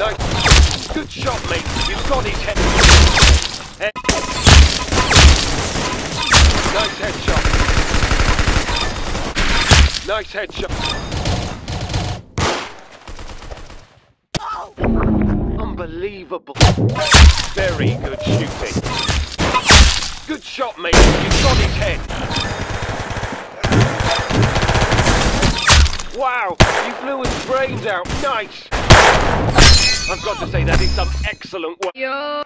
Good shot, mate. You've got his. Head. Nice headshot. Nice headshot. Unbelievable. Very good shooting. Good shot, mate. You've got his head. Wow, you blew his brains out. Nice. I've got to say that is some excellent work. Yo.